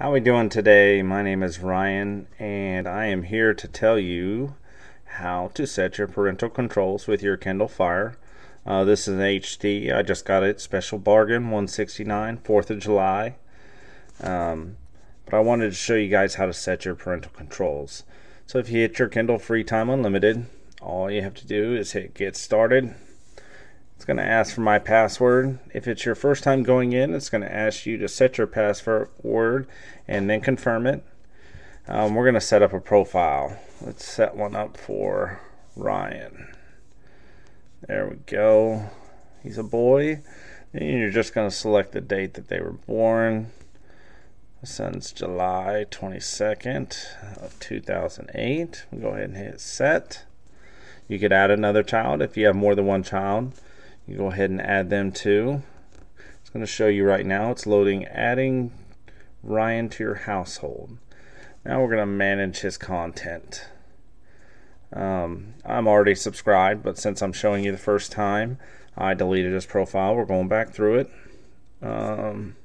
How we doing today? My name is Ryan and I am here to tell you how to set your parental controls with your Kindle Fire. Uh, this is an HD. I just got it special bargain 169 4th of July. Um, but I wanted to show you guys how to set your parental controls. So if you hit your Kindle Free Time Unlimited, all you have to do is hit get started it's going to ask for my password. If it's your first time going in, it's going to ask you to set your password and then confirm it. Um, we're going to set up a profile. Let's set one up for Ryan. There we go. He's a boy. And you're just going to select the date that they were born. Since July 22nd of 2008. We'll go ahead and hit set. You could add another child if you have more than one child you go ahead and add them too. It's going to show you right now. It's loading adding Ryan to your household. Now we're going to manage his content. Um, I'm already subscribed, but since I'm showing you the first time, I deleted his profile. We're going back through it. Um,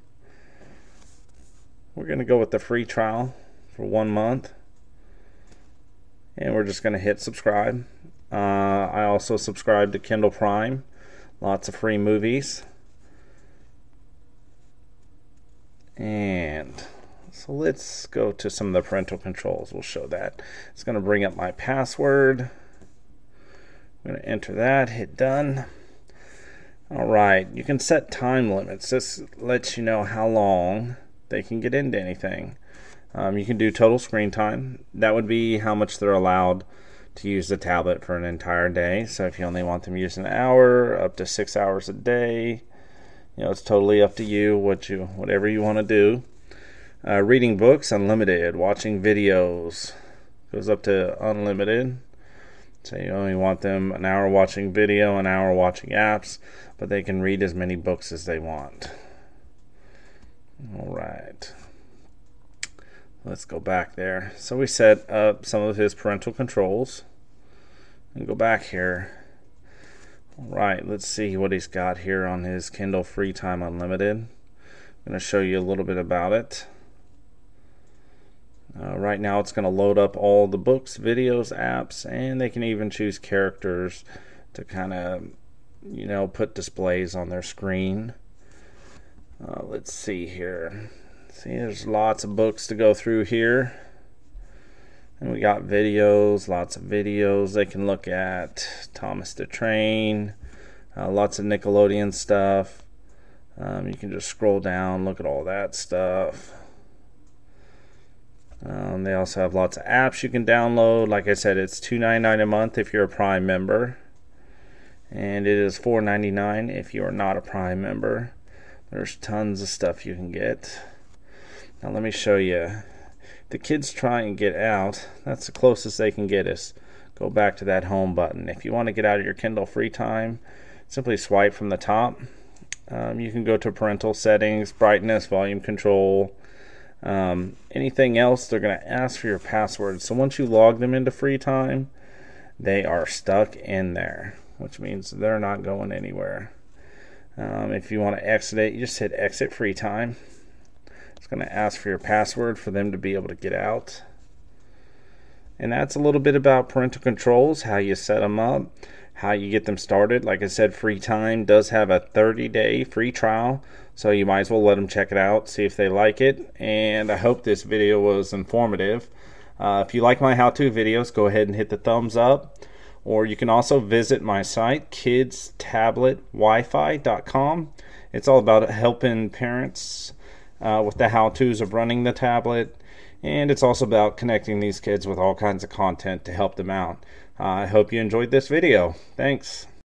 we're going to go with the free trial for one month. And we're just going to hit subscribe. Uh, I also subscribe to Kindle Prime. Lots of free movies. And so let's go to some of the parental controls. We'll show that. It's going to bring up my password. I'm going to enter that, hit done. All right, you can set time limits. This lets you know how long they can get into anything. Um, you can do total screen time. That would be how much they're allowed to use the tablet for an entire day. So if you only want them use an hour, up to six hours a day, you know, it's totally up to you what you whatever you want to do. Uh, reading books unlimited, watching videos goes up to unlimited. So you only want them an hour watching video, an hour watching apps, but they can read as many books as they want. All right. Let's go back there. So we set up some of his parental controls. And go back here. All right, let's see what he's got here on his Kindle Free Time Unlimited. I'm going to show you a little bit about it. Uh, right now it's going to load up all the books, videos, apps, and they can even choose characters to kind of, you know, put displays on their screen. Uh, let's see here. See, there's lots of books to go through here. And we got videos, lots of videos they can look at. Thomas the Train, uh, lots of Nickelodeon stuff. Um, you can just scroll down, look at all that stuff. Um, they also have lots of apps you can download. Like I said, it's $2.99 a month if you're a Prime member, and it is $4.99 if you are not a Prime member. There's tons of stuff you can get. Now let me show you. The kids try and get out. That's the closest they can get us. Go back to that home button. If you want to get out of your Kindle free time, simply swipe from the top. Um, you can go to parental settings, brightness, volume control, um, anything else. They're going to ask for your password. So once you log them into free time, they are stuck in there, which means they're not going anywhere. Um, if you want to exit it, you just hit exit free time. It's going to ask for your password for them to be able to get out. And that's a little bit about parental controls, how you set them up, how you get them started. Like I said, Free Time does have a 30 day free trial, so you might as well let them check it out, see if they like it. And I hope this video was informative. Uh, if you like my how to videos, go ahead and hit the thumbs up. Or you can also visit my site, kidstabletwifi.com. It's all about helping parents uh, with the how to's of running the tablet. And it's also about connecting these kids with all kinds of content to help them out. Uh, I hope you enjoyed this video. Thanks.